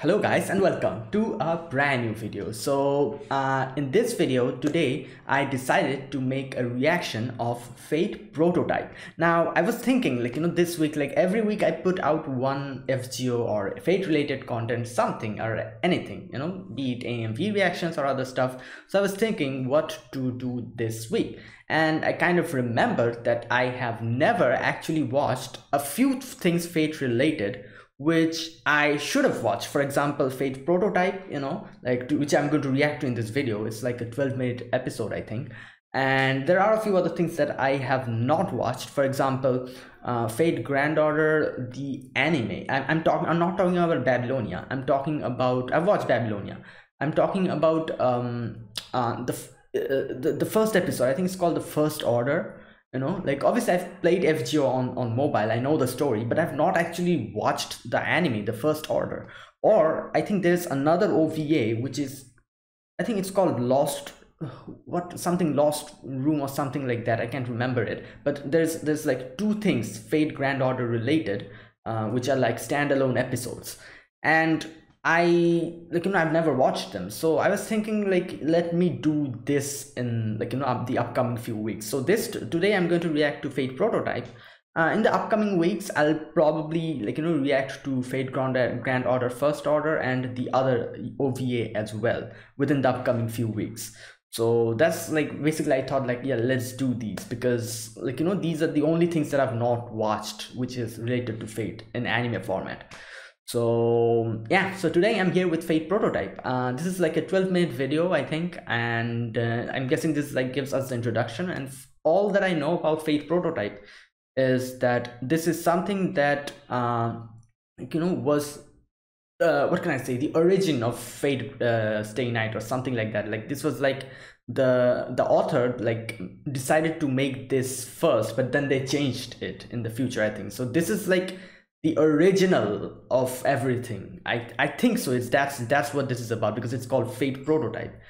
hello guys and welcome to a brand new video. So uh, in this video today i decided to make a reaction of fate prototype. Now i was thinking like you know this week like every week i put out one fgo or fate related content something or anything you know be it amv reactions or other stuff. So i was thinking what to do this week. And i kind of remembered that i have never actually watched a few things fate related which I should have watched. For example, Fate Prototype, you know, like to, which I'm going to react to in this video. It's like a 12 minute episode, I think. And there are a few other things that I have not watched. For example, uh, Fate Grand Order, the anime. I'm, I'm talking. I'm not talking about Babylonia. I'm talking about. I've watched Babylonia. I'm talking about um uh, the, uh, the the first episode. I think it's called the First Order you know like obviously i've played fgo on on mobile i know the story but i've not actually watched the anime the first order. Or i think there's another ova which is i think it's called lost what something lost room or something like that i can't remember it. But there's there's like two things fate grand order related uh, which are like standalone episodes. And I like you know I've never watched them. So I was thinking like let me do this in like you know the upcoming few weeks. So this today I'm going to react to Fate Prototype. Uh, in the upcoming weeks I'll probably like you know react to Fate Grand, Grand Order First Order and the other OVA as well within the upcoming few weeks. So that's like basically I thought like yeah let's do these because like you know these are the only things that I've not watched which is related to Fate in anime format so yeah so today i'm here with fate prototype. Uh, this is like a 12 minute video i think and uh, i'm guessing this like gives us the introduction. And all that i know about fate prototype is that this is something that uh, you know was uh, what can i say? The origin of fate uh, stay night or something like that. Like this was like the the author like decided to make this first but then they changed it in the future i think. So this is like the original of everything. I i think so. It's that's that's what this is about because it's called fate prototype.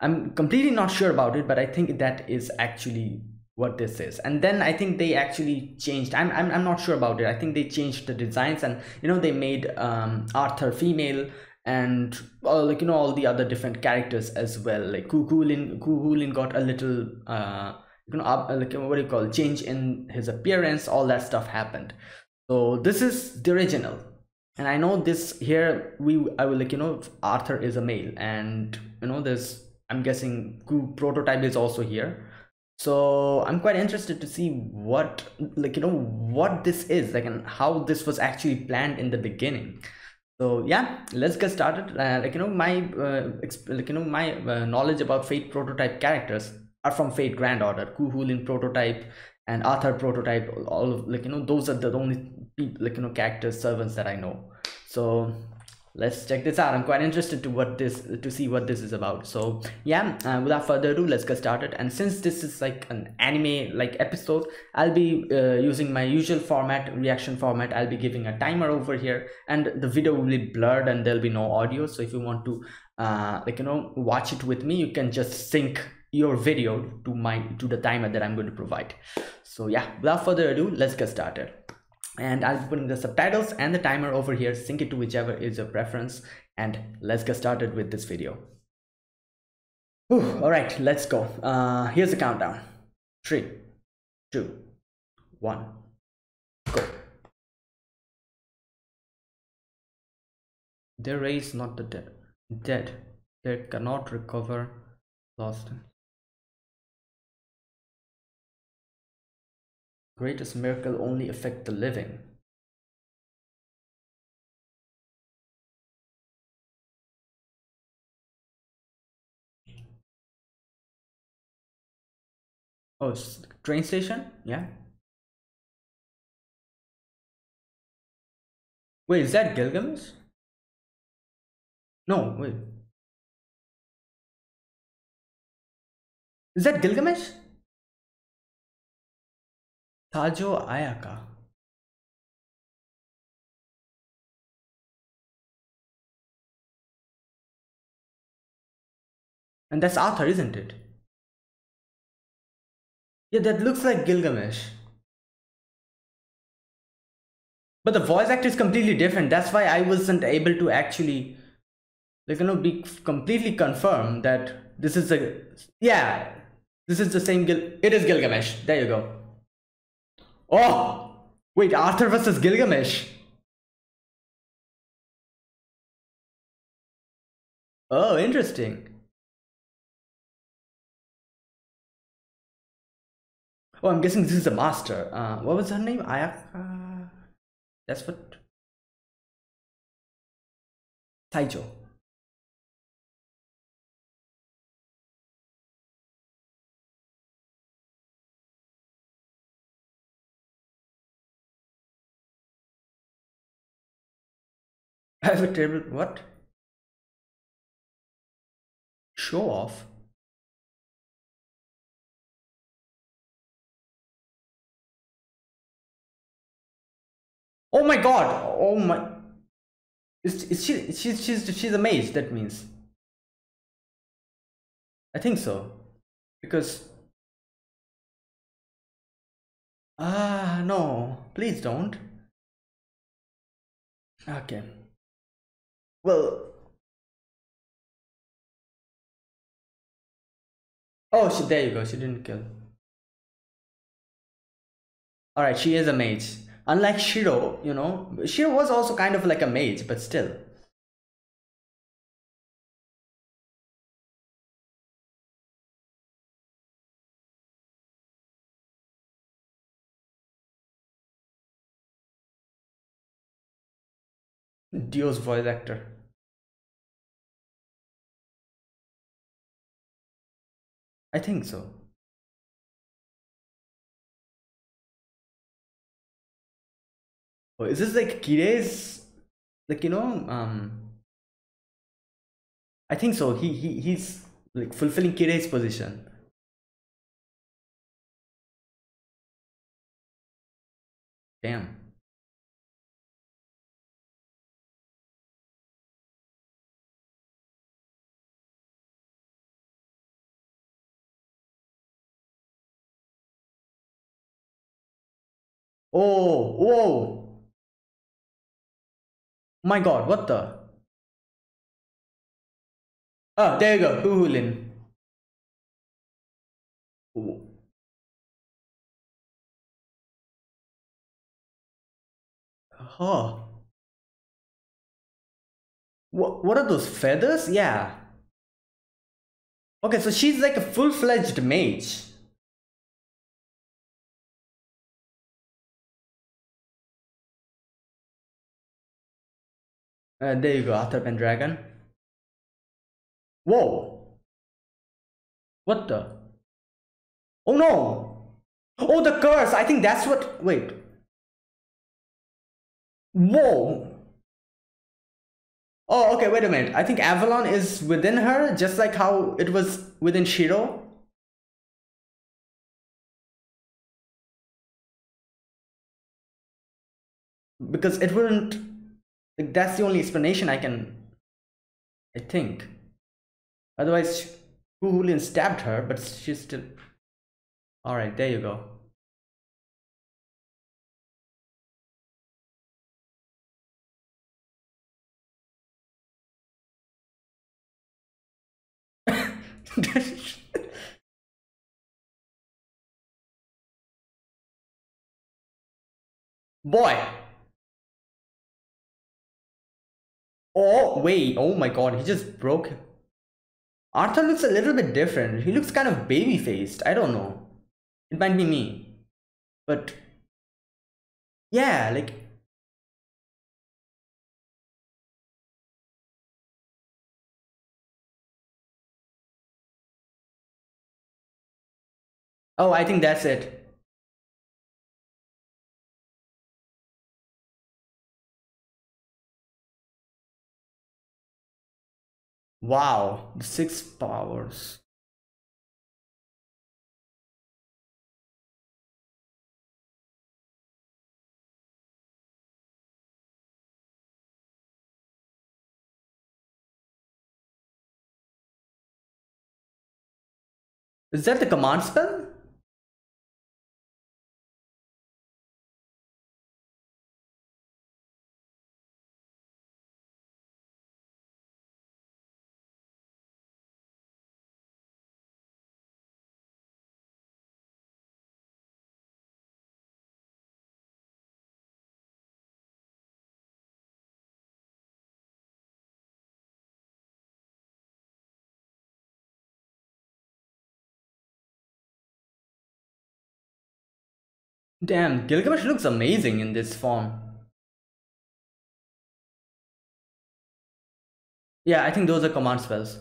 I'm completely not sure about it but i think that is actually what this is. And then i think they actually changed i'm i'm, I'm not sure about it. I think they changed the designs and you know they made um arthur female and uh, like you know all the other different characters as well. Like Cuchulainn Cuchulainn got a little uh you know up, like what do you call it, change in his appearance all that stuff happened so this is the original. And i know this here we i will like you know arthur is a male and you know this i'm guessing prototype is also here. So i'm quite interested to see what like you know what this is like and how this was actually planned in the beginning. So yeah let's get started. Uh, like you know my uh, like you know my uh, knowledge about fate prototype characters are from fate grand order Cuchulainn prototype and Arthur prototype all of like you know those are the only people like you know characters servants that I know. So let's check this out. I'm quite interested to what this to see what this is about. So yeah uh, without further ado let's get started. And since this is like an anime like episode i'll be uh, using my usual format reaction format. I'll be giving a timer over here and the video will be blurred and there'll be no audio. So if you want to uh, like you know watch it with me you can just sync your video to my to the timer that i'm going to provide. So yeah without further ado let's get started. And i'll be putting the subtitles and the timer over here. Sync it to whichever is your preference. And let's get started with this video. Whew, all right let's go. Uh here's the countdown. Three two one go. They raise not the dead. Dead. They cannot recover. Lost greatest miracle only affect the living. Oh, train station? Yeah. Wait, is that Gilgamesh? No, wait. Is that Gilgamesh? Tajo Ayaka And that's Arthur, isn't it? Yeah, that looks like Gilgamesh. but the voice actor is completely different that's why i wasn't able to actually like you know be completely confirmed that this is a yeah this is the same gil it is gilgamesh there you go oh wait arthur versus gilgamesh. Oh interesting. Oh i'm guessing this is a master. Uh what was her name? Ayaka? That's what? Taijo. I have a table. what? Show off. Oh my god! Oh my is, is she she's she's she's a mage, that means. I think so. Because Ah no, please don't. Okay. Well Oh she there you go, she didn't kill. Alright, she is a mage. Unlike Shiro, you know, Shiro was also kind of like a mage, but still. Dio's voice actor. I think so. Oh, is this like Kirei's like you know um I think so. He he he's like fulfilling Kirei's position. Damn. Oh, whoa. My god, what the? Oh, there you go, Cu Chulainn. Huh. What, what are those feathers? Yeah. Okay, so she's like a full-fledged mage. Uh, there you go, Arthur Pendragon. Whoa! What the? Oh no! Oh, the curse! I think that's what. Wait. Whoa! Oh, okay, wait a minute. I think Avalon is within her, just like how it was within Shiro. Because it wouldn't like that's the only explanation I can, I think. Otherwise, Cu Chulainn stabbed her, but she's still. All right, there you go. Boy, Oh, wait. Oh my god, he just broke. Arthur looks a little bit different. He looks kind of baby faced. I don't know. It might be me. But yeah, like Oh, I think that's it. Wow, the six powers. Is that the command spell? Damn, Gilgamesh looks amazing in this form. Yeah, I think those are command spells.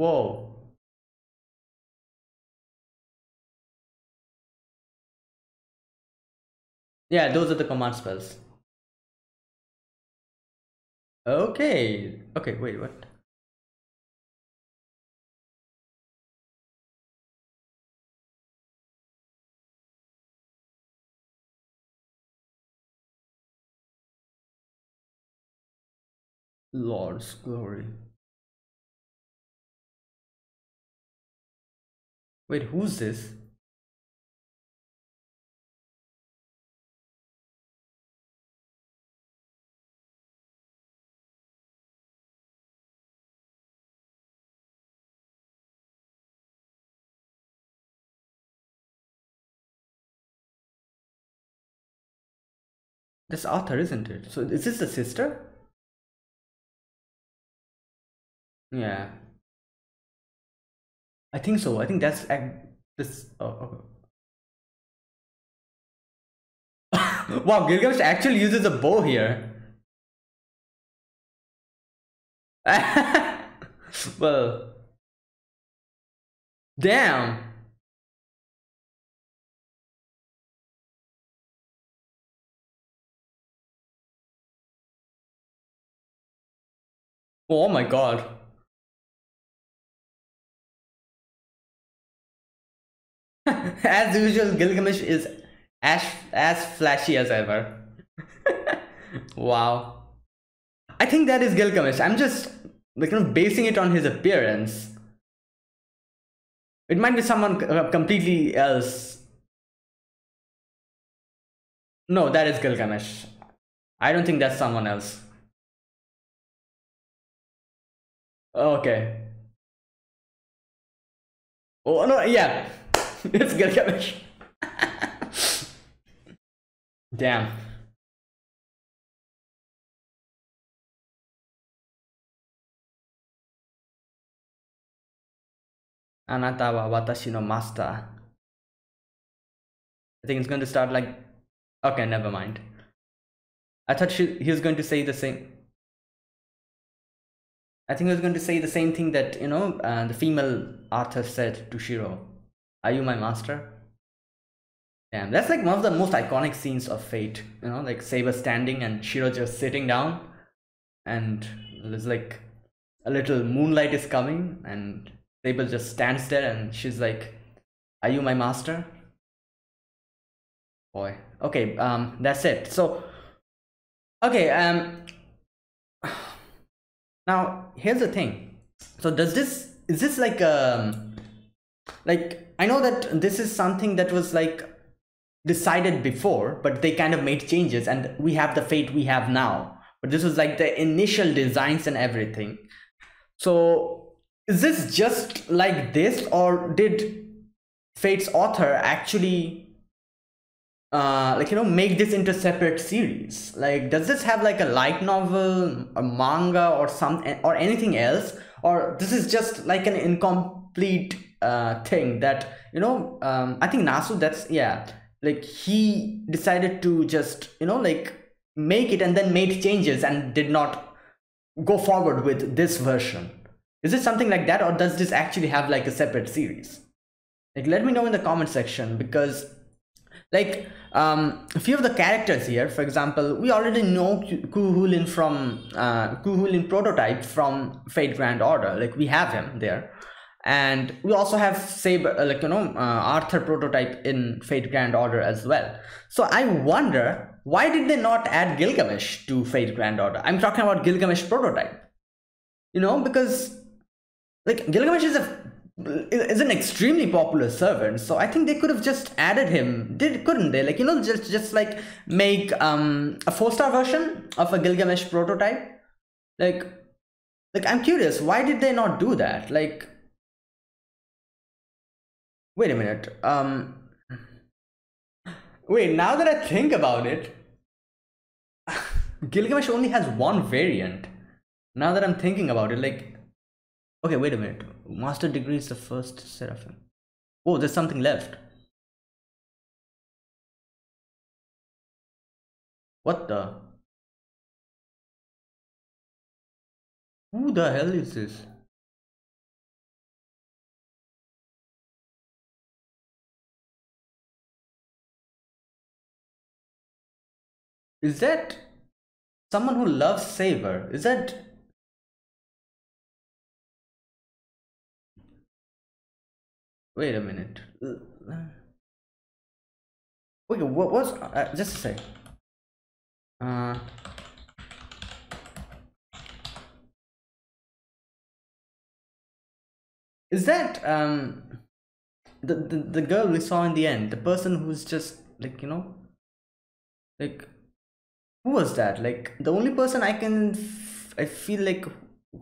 Whoa. Yeah, those are the command spells. Okay. Okay, wait, what? Lord's glory. Wait, who's this? This Arthur, isn't it? So is this the sister? Yeah. I think so. I think that's this. Oh, uh, okay. wow, Gilgamesh actually uses a bow here. well, damn. Oh my god. as usual, Gilgamesh is as as flashy as ever. wow. I think that is Gilgamesh. I'm just like you know, basing it on his appearance. It might be someone uh, completely else. No, that is Gilgamesh. I don't think that's someone else. Okay. Oh no, yeah. it's Gilgamesh. Damn. Anata wa watashi no master. I think it's going to start like... Okay, never mind. I thought she, he was going to say the same. I think he was going to say the same thing that, you know, uh, the female Arthur said to Shiro. Are you my master? Damn, that's like one of the most iconic scenes of Fate. You know, like Saber standing and Shiro just sitting down, and there's like a little moonlight is coming, and Saber just stands there, and she's like, "Are you my master?" Boy, okay, um, that's it. So, okay, um, now here's the thing. So, does this is this like um, like I know that this is something that was like decided before, but they kind of made changes and we have the fate we have now. But this was like the initial designs and everything. So is this just like this or did Fate's author actually uh like you know make this into separate series like does this have like a light novel a manga or some or anything else or this is just like an incomplete uh, thing that you know um, i think nasu that's yeah like he decided to just you know like make it and then made changes and did not go forward with this version. Is it something like that or does this actually have like a separate series? Like let me know in the comment section because like um, a few of the characters here for example we already know Cu Chulainn from uh, Cu Chulainn prototype from Fate Grand Order. Like we have him there and we also have saber like you know uh, arthur prototype in fate grand order as well. So i wonder why did they not add gilgamesh to fate grand order? I'm talking about gilgamesh prototype. You know because like gilgamesh is a is an extremely popular servant so i think they could have just added him. Did couldn't they like you know just just like make um a four star version of a gilgamesh prototype? Like like i'm curious why did they not do that? Like wait a minute um wait now that i think about it gilgamesh only has one variant. Now that i'm thinking about it like okay wait a minute. Master degree is the first seraphim. Oh there's something left. What the? Who the hell is this Is that someone who loves Saber? Is that Wait a minute. Wait, what was uh, just a sec. Uh Is that um the, the the girl we saw in the end, the person who's just like, you know, like who was that? Like the only person i can I feel like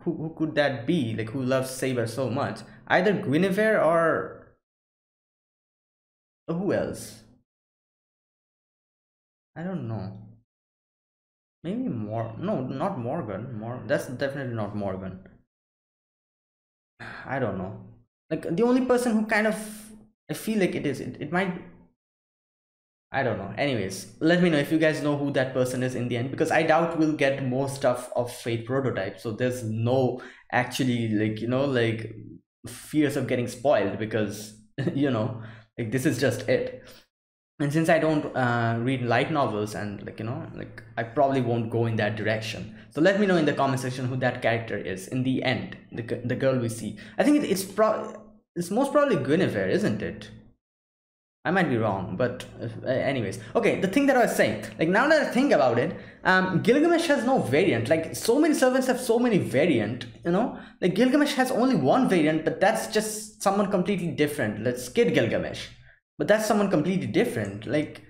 who, who could that be? Like who loves saber so much? Either guinevere or who else? I don't know. Maybe more no not morgan. More that's definitely not morgan. I don't know. Like the only person who kind of i feel like it is it, it might I don't know. Anyways, let me know if you guys know who that person is in the end because I doubt we'll get more stuff of Fate prototype. So there's no actually like, you know, like fears of getting spoiled because, you know, like this is just it. And since I don't uh, read light novels and like, you know, like I probably won't go in that direction. So let me know in the comment section who that character is in the end, the, the girl we see. I think it's pro it's most probably Guinevere, isn't it? I might be wrong, but uh, anyways. Okay, the thing that I was saying, like now that I think about it, um, Gilgamesh has no variant. Like so many servants have so many variant, you know? Like Gilgamesh has only one variant, but that's just someone completely different. Let's Kid Gilgamesh. But that's someone completely different. Like,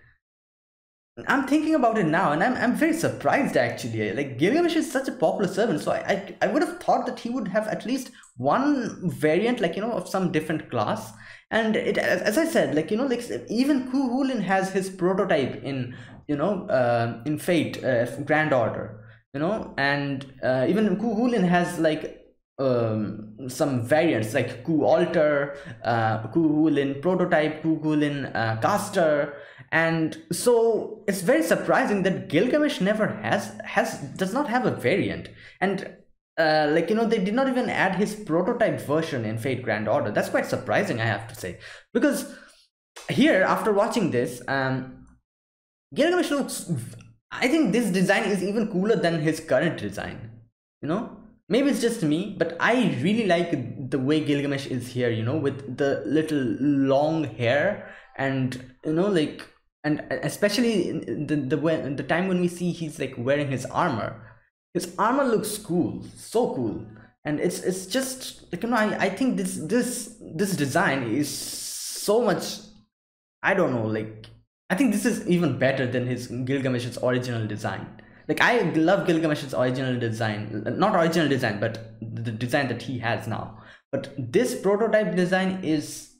I'm thinking about it now and I'm, I'm very surprised actually. Like Gilgamesh is such a popular servant, so I, I, I would have thought that he would have at least one variant, like, you know, of some different class. And it as i said like you know like even Cu Chulainn has his prototype in you know uh, in fate uh, grand order you know? And uh, even Cu Chulainn has like um, some variants like Cu Alter, uh, Cu Chulainn prototype, Cu Chulainn uh, caster, and so it's very surprising that Gilgamesh never has has does not have a variant. And uh, like you know they did not even add his prototype version in fate grand order. That's quite surprising i have to say. Because here after watching this um gilgamesh looks i think this design is even cooler than his current design you know? Maybe it's just me but i really like the way gilgamesh is here you know with the little long hair and you know like and uh, especially the the when the time when we see he's like wearing his armor. His armor looks cool so cool. And it's it's just like you know I, I think this this this design is so much i don't know like i think this is even better than his gilgamesh's original design. Like i love gilgamesh's original design uh, not original design but the design that he has now. But this prototype design is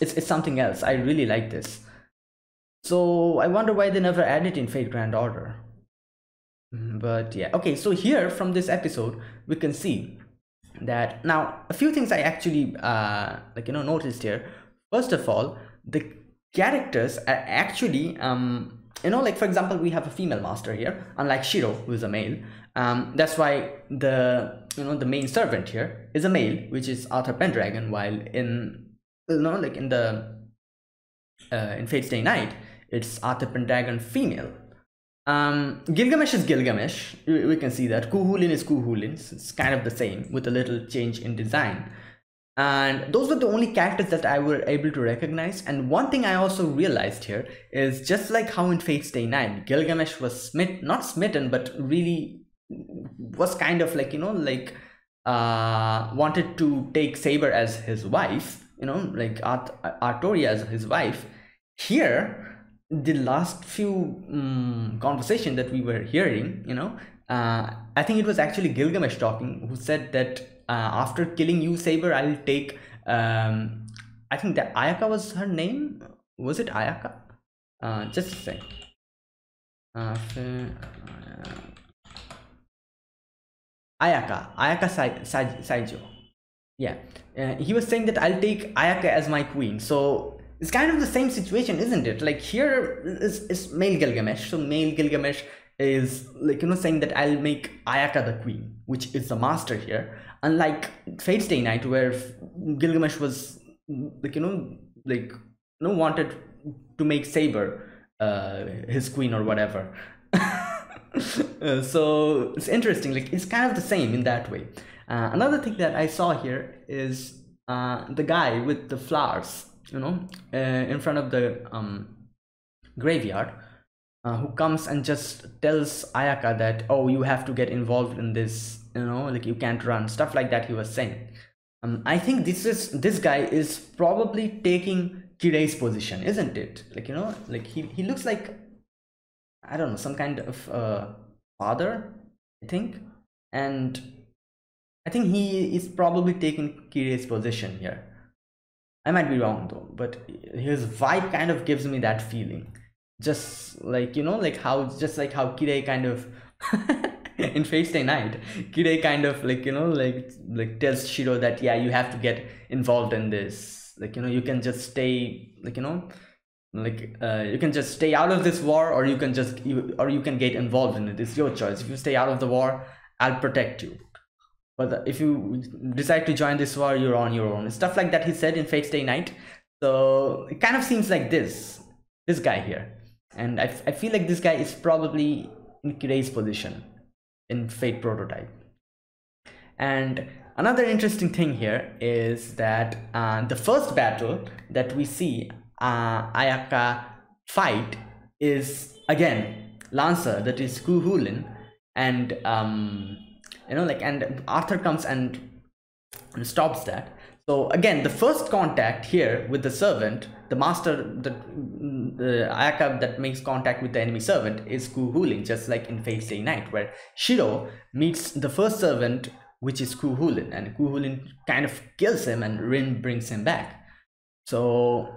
it's, it's something else. I really like this so i wonder why they never added in fate grand order. Mm, but yeah. Okay so here from this episode we can see that now a few things i actually uh like you know noticed here. First of all the characters are actually um you know like for example we have a female master here unlike shiro who is a male. Um that's why the you know the main servant here is a male which is arthur pendragon while in you know like in the uh in fate stay night it's arthur pendragon female um, Gilgamesh is Gilgamesh. We can see that. Cu Chulainn is Cu Chulainn. It's kind of the same with a little change in design. And those were the only characters that I were able to recognize. And one thing I also realized here is just like how in Fate Stay Night, Gilgamesh was smit not smitten, but really was kind of like, you know, like uh, wanted to take Saber as his wife, you know, like Art Artoria as his wife. Here, the last few um, conversation that we were hearing you know uh, i think it was actually gilgamesh talking who said that uh, after killing you saber i'll take um, I think that Ayaka was her name. Was it Ayaka? Uh, just a second. Uh, Ayaka, Ayaka Saijo. Yeah, uh, he was saying that I'll take Ayaka as my queen. So it's kind of the same situation, isn't it? Like here is, is male Gilgamesh. So male Gilgamesh is like, you know, saying that I'll make Ayaka the queen, which is the master here. Unlike Fate Stay Night, where Gilgamesh was like, you know, like, you know, wanted to make Saber uh, his queen or whatever. uh, so it's interesting like it's kind of the same in that way uh, another thing that i saw here is uh, the guy with the flowers you know uh, in front of the um, graveyard uh, who comes and just tells ayaka that oh you have to get involved in this you know like you can't run stuff like that he was saying um, i think this is this guy is probably taking Kirei's position isn't it like you know like he, he looks like I don't know, some kind of uh, father, I think. And I think he is probably taking Kirei's position here. I might be wrong though, but his vibe kind of gives me that feeling. Just like, you know, like how, just like how Kirei kind of, in Fate Stay Night, Kirei kind of like, you know, like, like tells Shiro that, yeah, you have to get involved in this. Like, you know, you can just stay, like, you know, like uh, you can just stay out of this war or you can just you, or you can get involved in it it's your choice if you stay out of the war i'll protect you but if you decide to join this war you're on your own. Stuff like that he said in fate stay night. So it kind of seems like this this guy here. And i, I feel like this guy is probably in Kirei's position in fate prototype. And another interesting thing here is that uh, the first battle that we see uh, Ayaka fight is again Lancer that is Cu Chulainn and um, you know like and Arthur comes and, stops that. So again the first contact here with the servant the master the, the Ayaka that makes contact with the enemy servant is Cu Chulainn just like in Fate Stay Night where Shiro meets the first servant which is Cu Chulainn and Cu Chulainn kind of kills him and Rin brings him back. So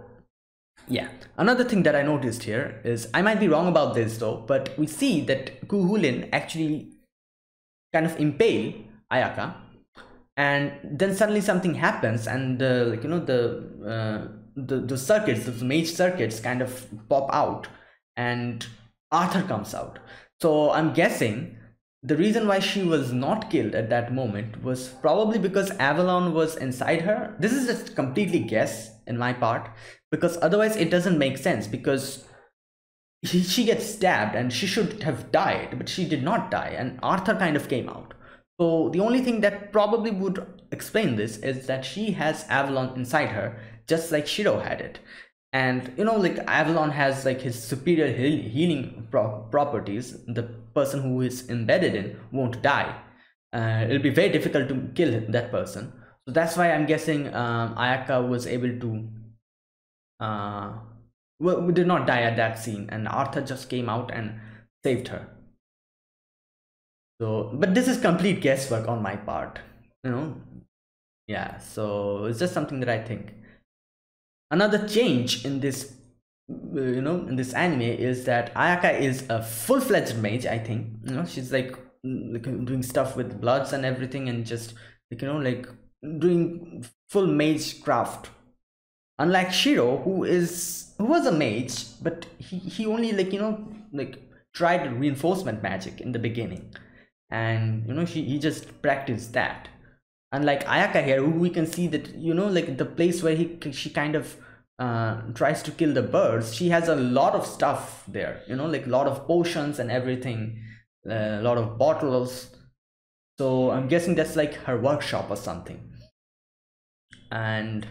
yeah, another thing that I noticed here is, I might be wrong about this though, but we see that Cu Chulainn actually kind of impale Ayaka. And then suddenly something happens and uh, like you know the uh, the the circuits the mage circuits kind of pop out and arthur comes out. So i'm guessing the reason why she was not killed at that moment was probably because avalon was inside her. This is just completely guess in my part because otherwise it doesn't make sense because he, she gets stabbed and she should have died but she did not die and arthur kind of came out. So the only thing that probably would explain this is that she has avalon inside her just like shiro had it. And you know like avalon has like his superior heal healing pro properties. The person who is embedded in won't die. Uh, it'll be very difficult to kill that person. So that's why i'm guessing um, ayaka was able to uh, we did not die at that scene and arthur just came out and saved her. So but this is complete guesswork on my part you know? Yeah so it's just something that i think. Another change in this uh, you know in this anime is that ayaka is a full-fledged mage i think you know? She's like, like doing stuff with bloods and everything and just like you know like doing full mage craft unlike shiro who is who was a mage but he, he only like you know like tried reinforcement magic in the beginning. And you know she he just practiced that. Unlike ayaka here who we can see that you know like the place where he she kind of uh, tries to kill the birds she has a lot of stuff there you know like a lot of potions and everything uh, a lot of bottles. So i'm guessing that's like her workshop or something. And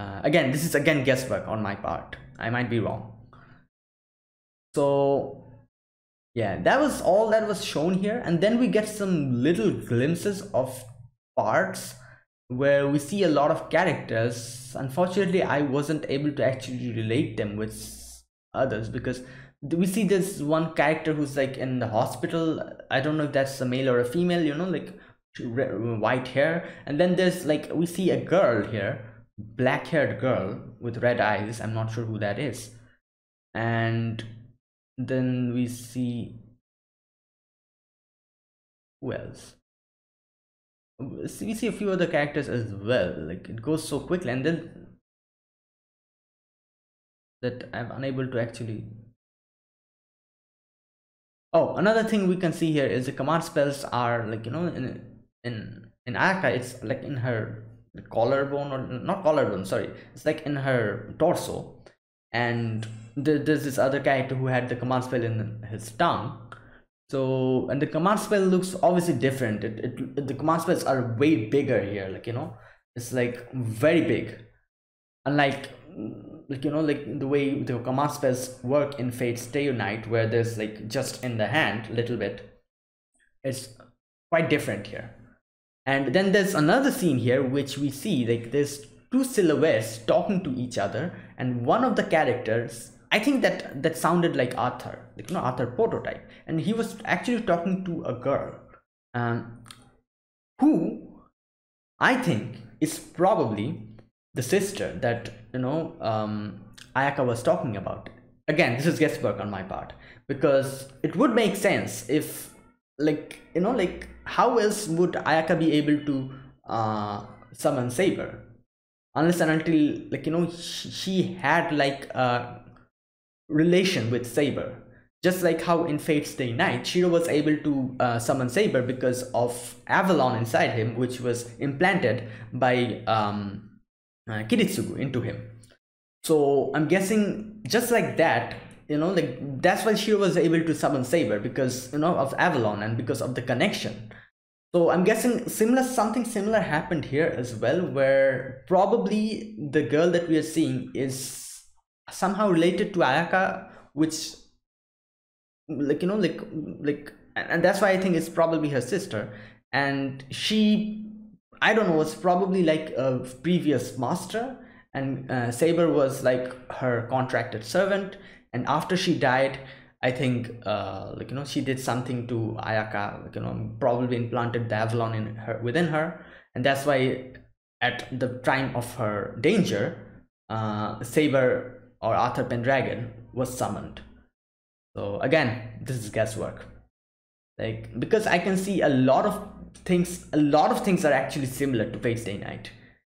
uh, again this is again guesswork on my part. I might be wrong. So yeah that was all that was shown here. And then we get some little glimpses of parts where we see a lot of characters. Unfortunately i wasn't able to actually relate them with others because we see this one character who's like in the hospital. I don't know if that's a male or a female you know like white hair. And then there's like we see a girl here black haired girl with red eyes i'm not sure who that is. And then we see who else? We see a few other characters as well like it goes so quickly and then that i'm unable to actually oh another thing we can see here is the command spells are like you know in in in Ayaka it's like in her collarbone or not collarbone sorry it's like in her torso. And there's this other character who had the command spell in his tongue. So and the command spell looks obviously different. It, it the command spells are way bigger here like you know it's like very big. Unlike like you know like the way the command spells work in fate stay night where there's like just in the hand a little bit it's quite different here and then there's another scene here which we see like there's two silhouettes talking to each other and one of the characters i think that that sounded like arthur like you know arthur prototype. And he was actually talking to a girl um, who i think is probably the sister that you know um, ayaka was talking about. Again this is guesswork on my part because it would make sense if like you know like how else would ayaka be able to uh, summon saber? Unless and until like you know she, she had like a relation with saber. Just like how in fate stay night shiro was able to uh, summon saber because of avalon inside him which was implanted by um, uh, kiritsugu into him. So i'm guessing just like that you know like that's why shiro was able to summon saber because you know of avalon and because of the connection so I'm guessing similar something similar happened here as well, where probably the girl that we are seeing is somehow related to Ayaka, which like you know like like and that's why I think it's probably her sister, and she I don't know was probably like a previous master, and uh, Saber was like her contracted servant, and after she died I think uh, like you know she did something to Ayaka, like you know probably implanted the Avalon in her within her, and that's why at the time of her danger, uh, Saber or Arthur Pendragon was summoned. So again, this is guesswork. Like because I can see a lot of things, a lot of things are actually similar to Fate Stay Night.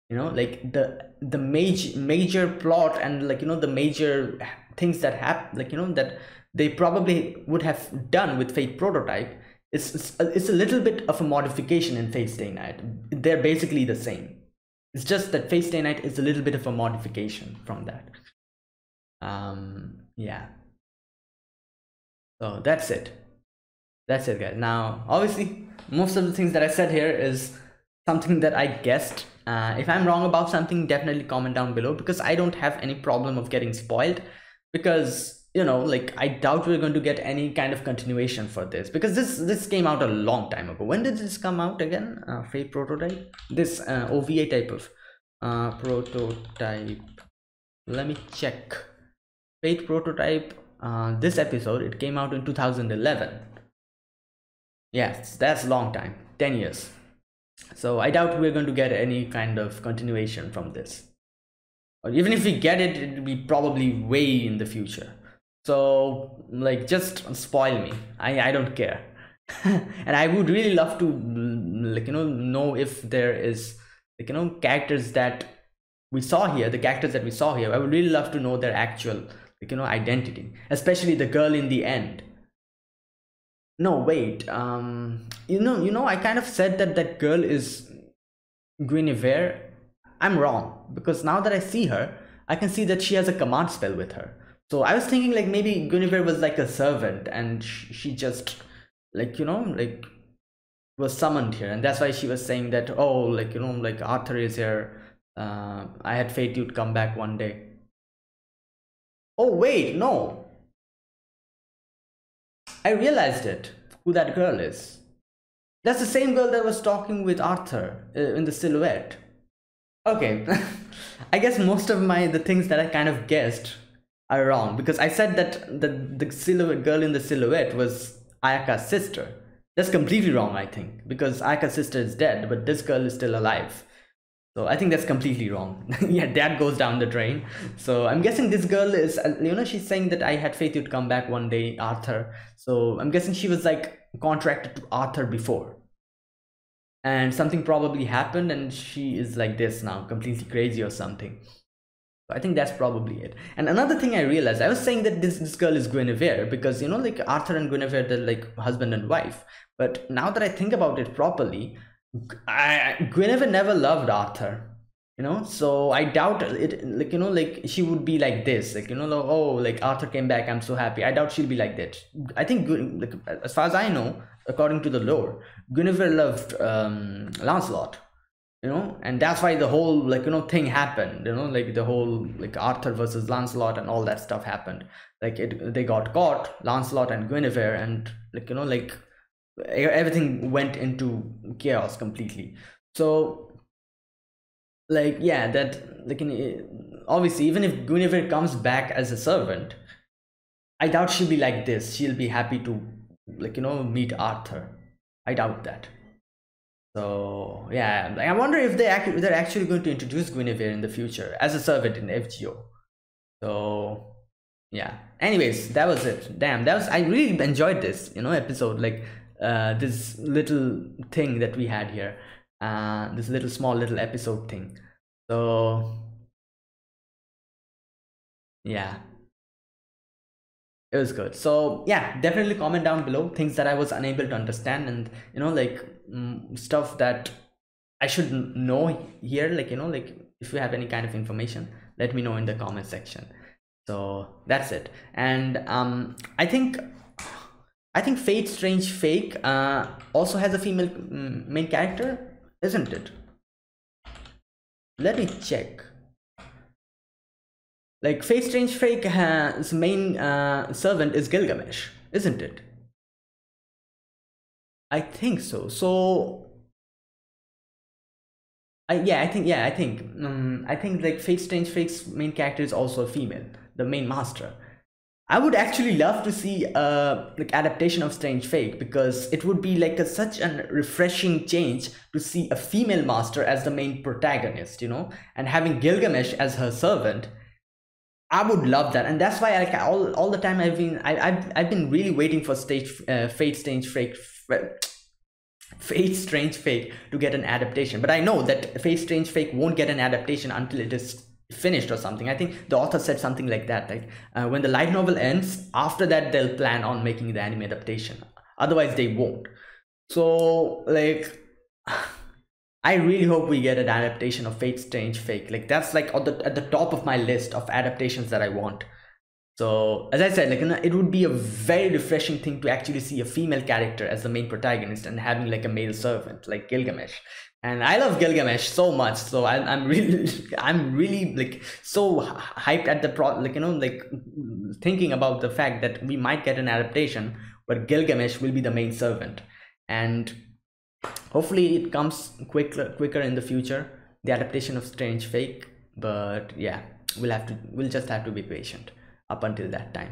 You know, like the the major major plot and like you know the major things that happen, like you know that they probably would have done with Fate Prototype it's, it's, it's a little bit of a modification in Fate Stay Night. They're basically the same. It's just that Fate Stay Night is a little bit of a modification from that. Um, yeah. So that's it. That's it, guys. Now, obviously, most of the things that I said here is something that I guessed. Uh, if I'm wrong about something, definitely comment down below because I don't have any problem of getting spoiled because you know like i doubt we're going to get any kind of continuation for this because this this came out a long time ago. When did this come out again? Uh, fate prototype? This uh, ova type of uh, prototype. Let me check. Fate prototype uh, this episode it came out in 2011 yes that's a long time 10 years. So i doubt we're going to get any kind of continuation from this. Or even if we get it it'll be probably way in the future so like just spoil me. I i don't care. And i would really love to like you know know if there is like you know characters that we saw here the characters that we saw here. I would really love to know their actual like you know identity especially the girl in the end. No wait um you know you know i kind of said that that girl is guinevere. I'm wrong because now that i see her i can see that she has a command spell with her so I was thinking like maybe Guinevere was like a servant and she just like, you know, like was summoned here. And that's why she was saying that, oh, like, you know, like Arthur is here. Uh, I had faith you'd come back one day. Oh, wait, no. I realized it, who that girl is. That's the same girl that was talking with Arthur uh, in the silhouette. Okay, I guess most of my the things that I kind of guessed are wrong because I said that the, the silhouette girl in the silhouette was Ayaka's sister. That's completely wrong, I think, because Ayaka's sister is dead, but this girl is still alive. so i think that's completely wrong. Yeah that goes down the drain. So i'm guessing this girl is uh, you know she's saying that i had faith you'd come back one day arthur. So i'm guessing she was like contracted to arthur before. And something probably happened and she is like this now completely crazy or something I think that's probably it. And another thing I realized, I was saying that this, this girl is Guinevere because, you know, like Arthur and Guinevere, they're like husband and wife. But now that I think about it properly, I, Guinevere never loved Arthur, you know, so I doubt it, like, you know, like she would be like this, like, you know, like, oh, like Arthur came back, I'm so happy. I doubt she'll be like that. I think, like, as far as I know, according to the lore, Guinevere loved um, Lancelot you know? And that's why the whole like you know thing happened you know? Like the whole like arthur versus lancelot and all that stuff happened. Like it they got caught lancelot and guinevere and like you know like everything went into chaos completely. So like yeah that like eh, obviously even if guinevere comes back as a servant i doubt she'll be like this. She'll be happy to like you know meet arthur. I doubt that so yeah, I wonder if they they're actually going to introduce Guinevere in the future as a servant in FGO. So yeah. Anyways, that was it. Damn, that was I really enjoyed this, you know, episode like uh this little thing that we had here. Uh this little small little episode thing. So yeah it was good. So yeah definitely comment down below things that i was unable to understand and you know like mm, stuff that i should know here like you know like if you have any kind of information let me know in the comment section. So that's it. And um i think i think fate strange fake uh also has a female mm, main character isn't it? Let me check like Fate Strange Fake's main uh, servant is Gilgamesh, isn't it? I think so. So, I, yeah, I think yeah, I think um, I think like Fate Strange Fake's main character is also a female, the main master. I would actually love to see a like adaptation of Strange Fake because it would be like a, such a refreshing change to see a female master as the main protagonist, you know, and having Gilgamesh as her servant I would love that, and that's why like all all the time I've been I I've, I've been really waiting for stage uh, Fate Strange Fake Fate Strange Fate to get an adaptation. But I know that Fate Strange Fake won't get an adaptation until it is finished or something. I think the author said something like that. Like uh, when the light novel ends, after that they'll plan on making the anime adaptation. Otherwise, they won't. So like. I really hope we get an adaptation of Fate Strange Fake. Like that's like at the, at the top of my list of adaptations that I want. So as I said, like it would be a very refreshing thing to actually see a female character as the main protagonist and having like a male servant like Gilgamesh. And I love Gilgamesh so much, so I'm, I'm really, I'm really like so hyped at the pro, like you know, like thinking about the fact that we might get an adaptation where Gilgamesh will be the main servant, and hopefully it comes quicker quicker in the future. The adaptation of strange fake but yeah we'll have to we'll just have to be patient up until that time.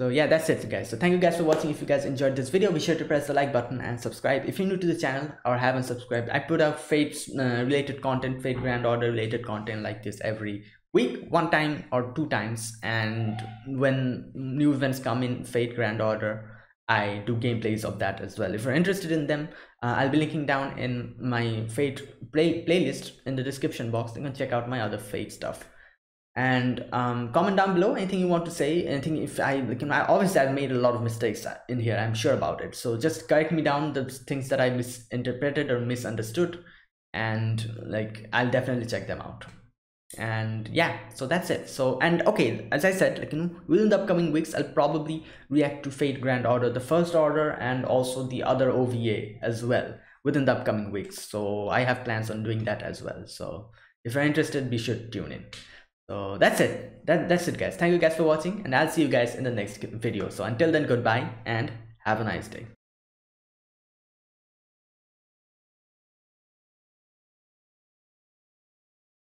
So yeah that's it guys. So thank you guys for watching. If you guys enjoyed this video be sure to press the like button and subscribe. If you're new to the channel or haven't subscribed i put out fate uh, related content fate grand order related content like this every week one time or two times. And when new events come in fate grand order I do gameplays of that as well. If you're interested in them, uh, I'll be linking down in my Fate play playlist in the description box. You can check out my other Fate stuff. And um, comment down below anything you want to say. Anything if I like, I obviously I've made a lot of mistakes in here. I'm sure about it. So just correct me down the things that I misinterpreted or misunderstood, and like I'll definitely check them out and yeah so that's it. So and okay as i said like you know within the upcoming weeks i'll probably react to fate grand order the first order and also the other ova as well within the upcoming weeks. So i have plans on doing that as well. So if you're interested be sure to tune in. So that's it. That, that's it guys. Thank you guys for watching and i'll see you guys in the next video. So until then goodbye and have a nice day